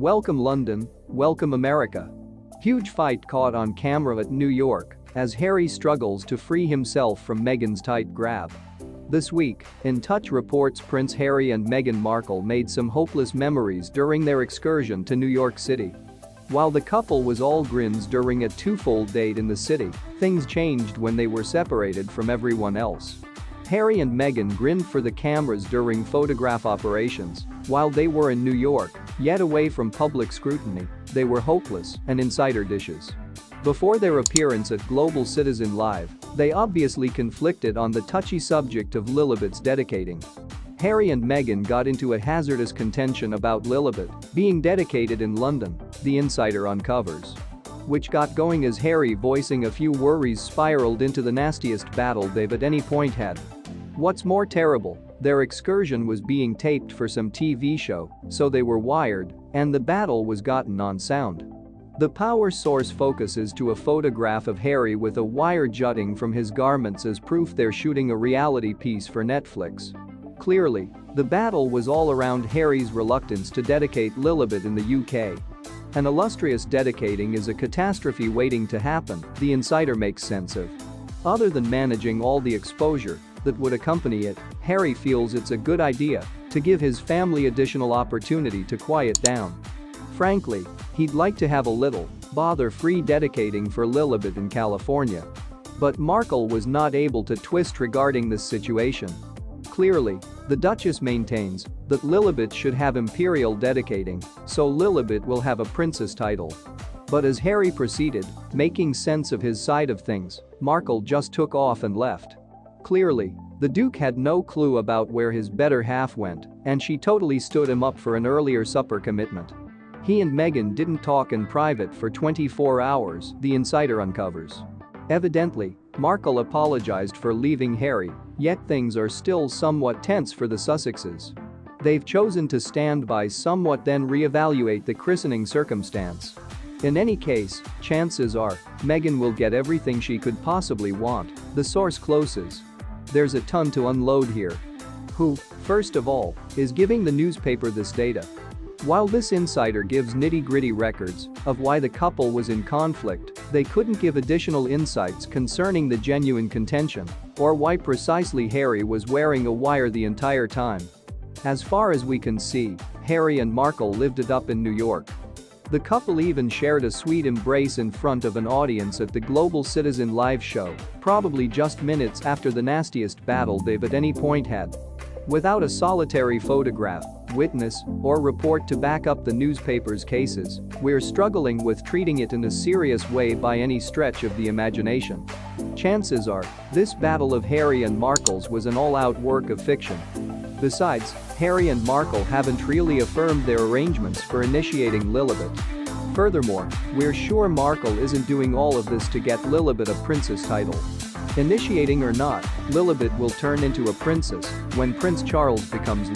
Welcome London, welcome America. Huge fight caught on camera at New York as Harry struggles to free himself from Meghan's tight grab. This week, In Touch reports Prince Harry and Meghan Markle made some hopeless memories during their excursion to New York City. While the couple was all grins during a twofold date in the city, things changed when they were separated from everyone else. Harry and Meghan grinned for the cameras during photograph operations. While they were in New York, yet away from public scrutiny, they were hopeless and insider dishes. Before their appearance at Global Citizen Live, they obviously conflicted on the touchy subject of Lilibet's dedicating. Harry and Meghan got into a hazardous contention about Lilibet being dedicated in London, the insider uncovers. Which got going as Harry voicing a few worries spiraled into the nastiest battle they've at any point had. What's more terrible, their excursion was being taped for some TV show, so they were wired, and the battle was gotten on sound. The power source focuses to a photograph of Harry with a wire jutting from his garments as proof they're shooting a reality piece for Netflix. Clearly, the battle was all around Harry's reluctance to dedicate Lilibet in the UK. An illustrious dedicating is a catastrophe waiting to happen, the insider makes sense of. Other than managing all the exposure, that would accompany it, Harry feels it's a good idea to give his family additional opportunity to quiet down. Frankly, he'd like to have a little, bother-free dedicating for Lilibet in California. But Markle was not able to twist regarding this situation. Clearly, the Duchess maintains that Lilibet should have imperial dedicating, so Lilibet will have a princess title. But as Harry proceeded, making sense of his side of things, Markle just took off and left. Clearly, the Duke had no clue about where his better half went, and she totally stood him up for an earlier supper commitment. He and Meghan didn't talk in private for 24 hours, the insider uncovers. Evidently, Markle apologized for leaving Harry, yet things are still somewhat tense for the Sussexes. They've chosen to stand by somewhat then re-evaluate the christening circumstance. In any case, chances are, Meghan will get everything she could possibly want, the source closes. There's a ton to unload here. Who, first of all, is giving the newspaper this data? While this insider gives nitty-gritty records of why the couple was in conflict, they couldn't give additional insights concerning the genuine contention or why precisely Harry was wearing a wire the entire time. As far as we can see, Harry and Markle lived it up in New York. The couple even shared a sweet embrace in front of an audience at the Global Citizen live show, probably just minutes after the nastiest battle they've at any point had. Without a solitary photograph, witness, or report to back up the newspaper's cases, we're struggling with treating it in a serious way by any stretch of the imagination. Chances are, this battle of Harry and Markle's was an all-out work of fiction. Besides, Harry and Markle haven't really affirmed their arrangements for initiating Lilibet. Furthermore, we're sure Markle isn't doing all of this to get Lilibet a princess title. Initiating or not, Lilibet will turn into a princess when Prince Charles becomes